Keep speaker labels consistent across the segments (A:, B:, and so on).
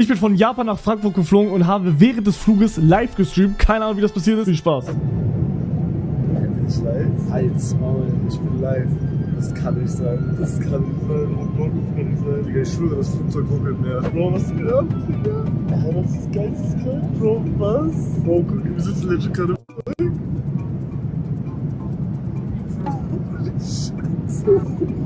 A: Ich bin von Japan nach Frankfurt geflogen und habe während des Fluges live gestreamt. Keine Ahnung, wie das passiert ist. Viel Spaß.
B: Bin ich live? Halt's Maul, ich bin live. Das kann nicht sein. Das kann nicht sein. Das kann nicht sein. Digga, ich schwöre, das Flugzeug ruckelt mehr. Bro, was geht ab, Digga? Oh, das ist geisteskrank. Bro, was? Bro, guck, wir sitzen legit gerade im Flugzeug.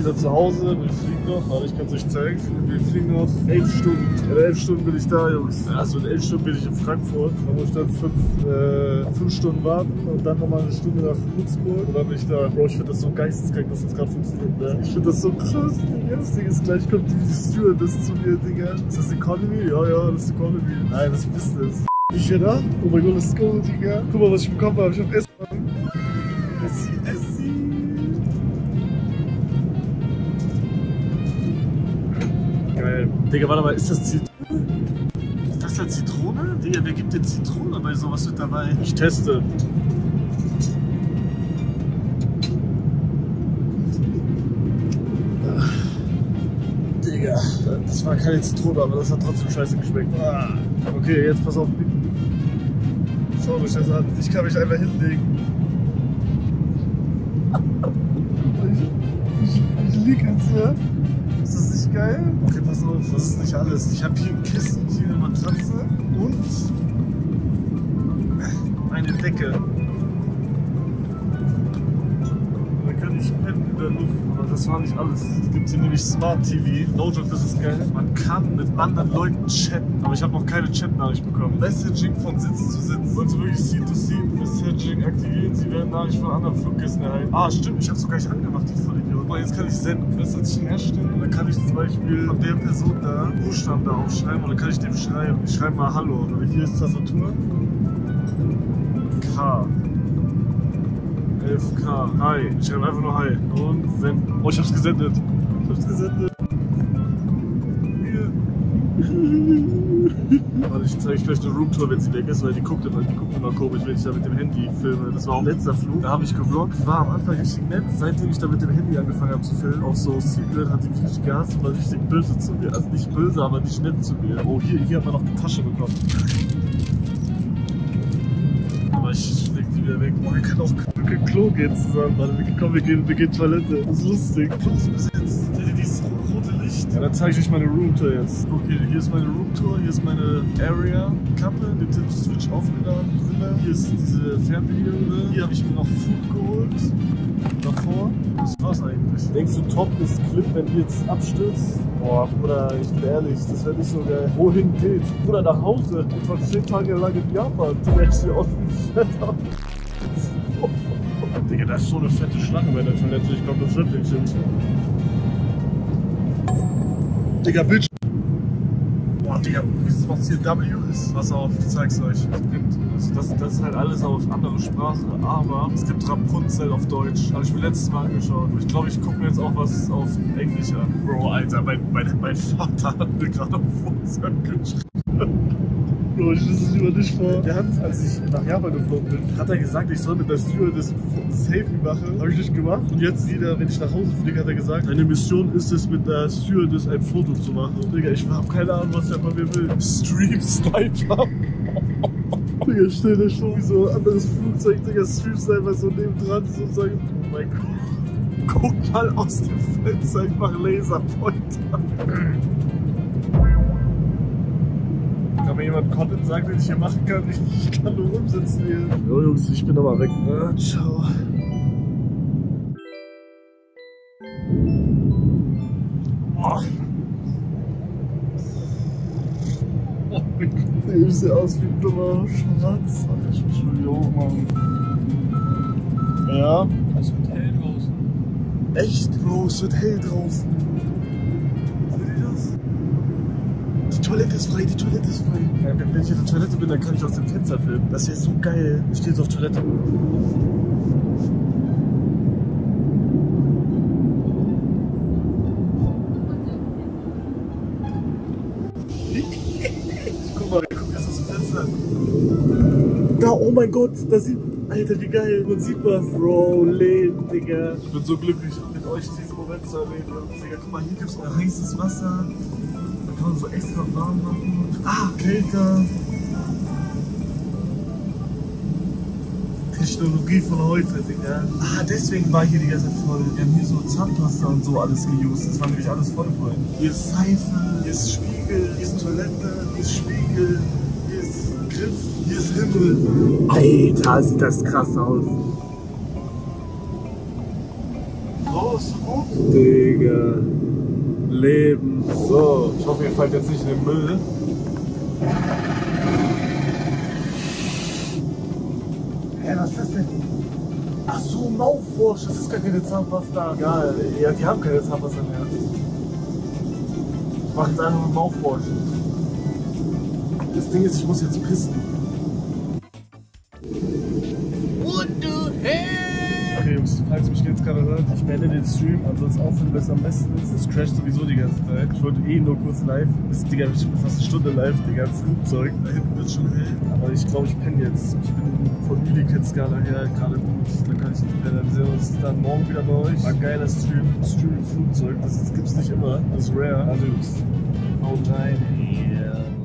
B: Wieder zu Hause, wir fliegen noch, warte, ich kann es euch zeigen. Wir fliegen noch elf Stunden. In elf Stunden bin ich da, Jungs. Also in elf Stunden bin ich in Frankfurt. Da muss ich dann fünf, äh, fünf Stunden warten und dann nochmal eine Stunde nach Würzburg. Und dann bin ich da. Bro, ich finde das so geisteskrank, dass das gerade funktioniert. Ne? Ich finde das so krass. Das Ding ist gleich kommt die Stewardess zu mir, Digga. Ist das Economy? Ja, ja, das ist Economy. Nein, das ist Business. Ich hier da? Oh mein Gott, let's go, Digga. Guck mal, was ich bekommen habe. Ich hab Digga, warte mal, ist das Zitrone?
C: Ist das denn Zitrone? Digga, wer gibt denn Zitrone bei sowas mit dabei?
B: Ich teste. Digga, das war keine Zitrone, aber das hat trotzdem scheiße geschmeckt. Ah. Okay, jetzt pass auf. Schaut euch das an. Ich kann mich einfach hinlegen. Ich, ich, ich lieg jetzt hier. Geil? Okay, pass auf, das ist nicht alles. Ich habe hier ein Kissen, hier eine Matratze und eine Decke. Der Luft. Aber das war nicht alles. Es gibt hier nämlich Smart TV. No joke, das ist geil. Man kann mit anderen Leuten chatten. Aber ich habe noch keine Chat-Nachricht bekommen. Messaging von Sitz zu Sitz. Also wirklich C2C Messaging aktivieren. Sie werden Nachricht von anderen Fluggästen erhalten. Ah, stimmt. Ich habe es sogar nicht angemacht, die Vollidiot. Jetzt kann ich senden. Sich herstellen. Und dann kann ich zum Beispiel von der Person da Buchstaben da aufschreiben. Dann kann ich dem schreiben. Ich schreibe mal Hallo. Und hier ist Tastatur. K. 11K. Hi. Ich schreibe einfach nur Hi. Und senden. Oh, ich hab's gesendet. Ich hab's gesendet. Warte, ich zeige euch gleich eine Roomtour, wenn sie weg ist, weil die guckt immer, die guckt immer komisch, wenn ich da mit dem Handy filme. Das war auch letzter Flug, da habe ich gevloggt. War am Anfang richtig nett. Seitdem ich da mit dem Handy angefangen habe zu filmen, auch so Secret, hat die richtig gehasst und war richtig böse zu mir. Also nicht böse, aber nicht nett zu mir. Oh, hier, hier hat man noch die Tasche bekommen. Die wieder weg. Oh, wir können auch wir können Klo gehen zusammen. Warte, wir, komm, wir gehen, wir gehen Toilette. Das ist lustig. Klo ist besetzt. Dieses rote Licht. Ja, dann zeige ich euch meine Roomtour jetzt. Okay, hier ist meine Roomtour, hier ist meine Area, Kappe, Nintendo Switch aufgeladen, Brille. Hier ist diese Fernbedienung. Hier habe ich mir noch Food geholt. Davor. Das war's eigentlich. Denkst du, top ist Clip, wenn die jetzt abstürzt? Boah, Bruder, ich bin ehrlich, das wäre nicht so geil. Wohin geht? Bruder, nach Hause. Ich war zehn Tage lang in Japan. Du merkst dir wie fett ab. Digga, da ist so eine fette Schlange bei der Toilette. Ich glaube, das wird nichts. Jungs. Digga, Bildschirm. Boah, Digga, wisst ihr, was hier W ist? Pass auf, ich zeig's euch. Es gibt, also das, das ist halt alles auf andere Sprache, aber es gibt Rapunzel auf Deutsch. Habe ich mir letztes Mal angeschaut. Ich glaube, ich gucke mir jetzt auch was auf Englisch an. Bro, Alter, mein, mein, mein Vater hat mir gerade auf WhatsApp geschrieben. Ich wüsste es über dich vor. Der hat, als ich nach Japan geflogen bin, hat er gesagt, ich soll mit der Stewardess Selfie machen. Habe ich nicht gemacht. Und jetzt wieder, wenn ich nach Hause fliege, hat er gesagt, deine Mission ist es, mit der Stewardess ein Foto zu machen. Digga, ich habe keine Ahnung, was er von mir will. Stream Sniper. Digga, stell dir schon wie so ein anderes Flugzeug, Digga, Stream Sniper so nebendran, so und oh mein Gott. Guck mal aus dem Fenster, mach Laserpointer. Mir jemand Content sagen, den ich hier machen kann? Ich, kann nur rumsitzen hier. Jo Jungs, ich bin aber weg. Ne? Ciao. Oh. Oh mein Gott, ich sehe aus wie ein dummer Schwarz. Ich bin schon wieder hoch, Mann. Ja?
A: Es wird hell draußen.
B: Echt, Bro, es wird hell draußen. Toilette ist frei, die Toilette ist frei. Ja, wenn ich in der Toilette bin, dann kann ich aus dem Fenster filmen. Das wäre so geil. Ich stehe jetzt auf Toilette. Guck mal, guck jetzt aus dem Fenster. Da, oh mein Gott, da sieht. Alter, wie geil. Man sieht was. Bro, Leben, Digga. Ich bin so glücklich, mit euch diesen Moment zu erleben. Digga, guck mal, hier gibt's auch heißes Wasser. Kann man so extra warm machen. Ah, kälter. Technologie von heute, Digga. Ah, deswegen war hier die ganze Zeit voll. Wir haben hier so Zahnpasta und so alles geused. Das war nämlich alles voll voll. Hier ist Seife, hier ist Spiegel, hier ist Toilette, hier ist Spiegel, hier ist Griff, hier ist Himmel. Alter, sieht das krass aus. So gut. Digga. Leben. So, ich hoffe, ihr fallt jetzt nicht in den Müll. Hä, was ist das denn? Ach so, Mouthwash, das ist gar keine Zahnpasta. Egal, ja, die haben keine Zahnpasta mehr. Ich mach jetzt einfach Mouthwash. Das Ding ist, ich muss jetzt pissen. Falls mich jetzt gerade hört, ich beende den Stream, ansonsten aufhören, was am besten ist. Es crasht sowieso die ganze Zeit. Ich wollte eh nur kurz live. Ist, Digga, ich bin fast eine Stunde live, Digga, das Flugzeug. Da hinten wird schon hell. Aber ich glaube, ich penne jetzt. Ich bin von Müdigkeitsskala her gerade gut. Dann kann ich nicht pennen. Wir sehen uns dann morgen wieder bei euch. War ein geiler Stream. Stream im Flugzeug. Das, das gibt's nicht immer. Das ist rare. Also, Jungs, haut rein. Yeah.